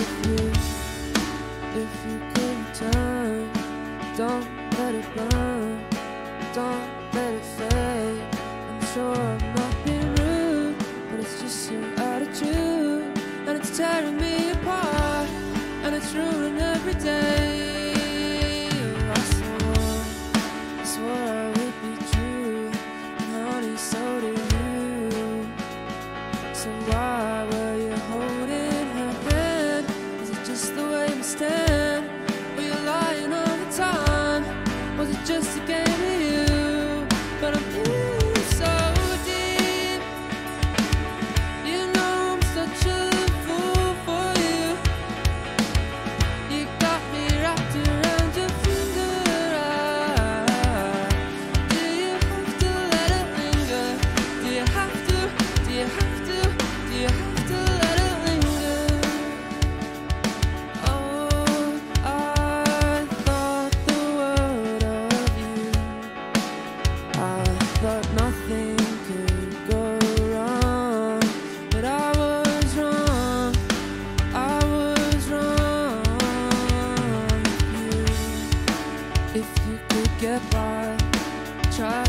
If you, if you could turn, don't let it burn, don't let it fade. I'm sure. try